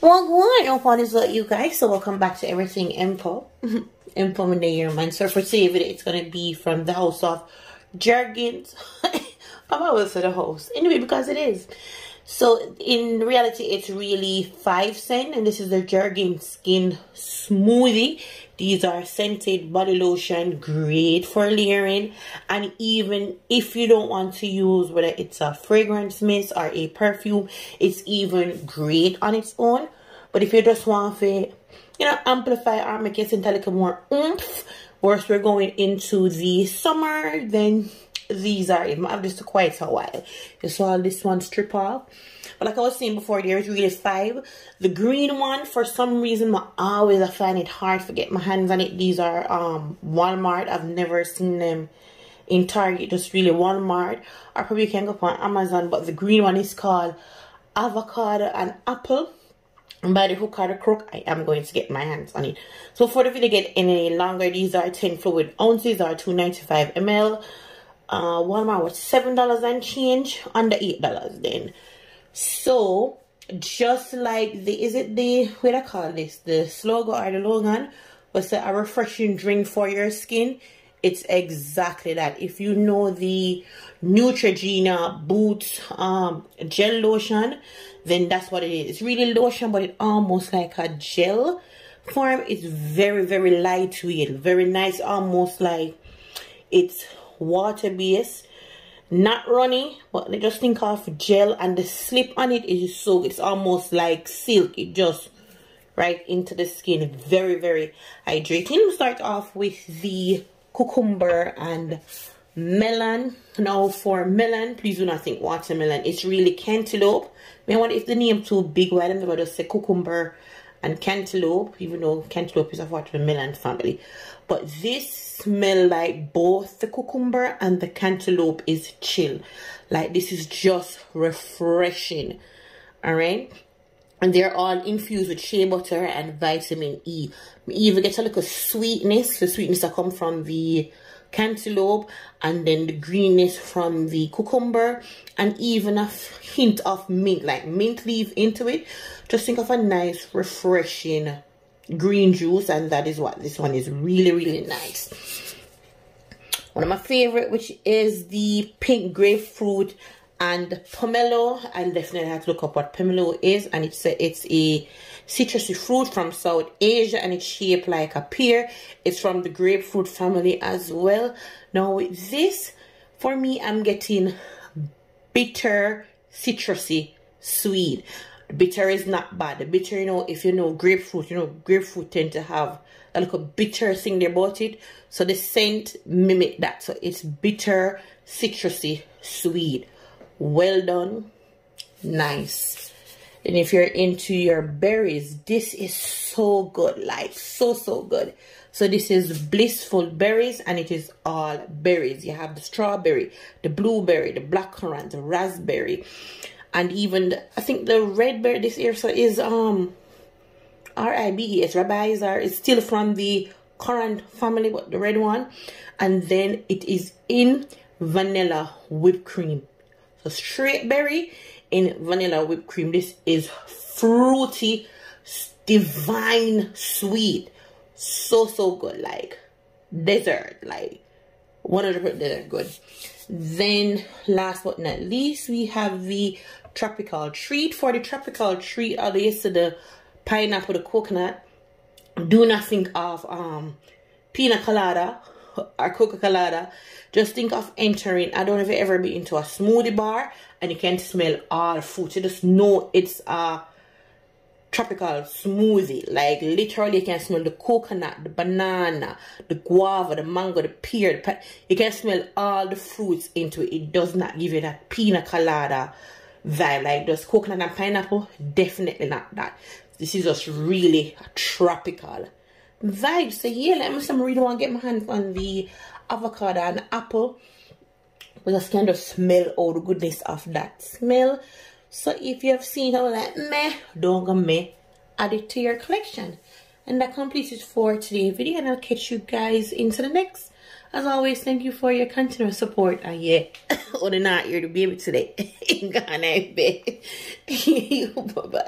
Well, what? What is up, you guys? So welcome back to Everything in the year, man. So for today video, it's going to be from the house of Jergens. I'm say the house. Anyway, because it is. So in reality, it's really 5 cent. And this is the Jergens Skin Smoothie. These are scented body lotion, great for layering. And even if you don't want to use whether it's a fragrance mist or a perfume, it's even great on its own. But if you just want to, you know, amplify or make it seem a little more oomph, whilst we're going into the summer, then these are it. I've just quite a while. You saw this one strip off. But like I was saying before, there's really five. The green one, for some reason, I always I find it hard to get my hands on it. These are um Walmart. I've never seen them in Target. Just really Walmart. Or probably can go on Amazon. But the green one is called Avocado and Apple by the hook or the crook i am going to get my hands on it so for the video get any longer these are 10 fluid ounces or 295 ml uh walmart was seven dollars and change? Under eight dollars then. So just like the is it the what i call this? The slogan or the logan? Was a refreshing drink for your skin? It's exactly that. If you know the neutrogena boots um gel lotion then that's what it is. It's really lotion but it's almost like a gel form. It's very very lightweight. Very nice. Almost like it's water based not runny but they just think of gel and the slip on it is so it's almost like silk. It just right into the skin. Very very hydrating. We'll start off with the cucumber and melon. Now for melon please do not think watermelon. It's really cantaloupe. I wonder if the name too big? Why them never just say cucumber and cantaloupe even though cantaloupe is a watermelon family but this smell like both the cucumber and the cantaloupe is chill like this is just refreshing all right and they're all infused with shea butter and vitamin E. We even get a little sweetness. The sweetness that come from the cantaloupe and then the greenness from the cucumber and even a hint of mint, like mint leaf into it. Just think of a nice, refreshing green juice and that is what this one is really, really nice. One of my favorite, which is the pink grapefruit and pomelo. I definitely have to look up what pomelo is and it's a, it's a citrusy fruit from south asia and it's shaped like a pear. It's from the grapefruit family as well. Now with this for me i'm getting bitter citrusy sweet. The bitter is not bad. The bitter you know if you know grapefruit you know grapefruit tend to have a little bitter thing about it. So the scent mimic that. So it's bitter citrusy sweet well done. Nice. And if you're into your berries this is so good. Like so so good. So this is blissful berries and it is all berries. You have the strawberry the blueberry the blackcurrant the raspberry and even the, i think the red berry this year so is um r-i-b-e-s rabbis are is still from the currant family but the red one. And then it is in vanilla whipped cream straight berry in vanilla whipped cream. This is fruity, divine sweet. So, so good. Like dessert. Like one of the dessert good. Then last but not least, we have the tropical treat. For the tropical treat, I'll the pineapple, the coconut. Do not think of um pina colada or Coca-Cola, just think of entering, I don't know if you ever been into a smoothie bar and you can smell all fruit. You just know it's a tropical smoothie. Like literally you can smell the coconut, the banana, the guava, the mango, the pear. The you can smell all the fruits into it. It does not give you that pina colada vibe. Like just coconut and pineapple, definitely not that. This is just really tropical vibe. So yeah, let me some want to get my hands on the avocado and apple. But just kind of smell all the goodness of that smell. So if you have seen all that meh, don't go meh, add it to your collection. And that completes it for today's video and I'll catch you guys into the next. As always, thank you for your continuous support. And yeah, or not, you're the baby today. Bye-bye.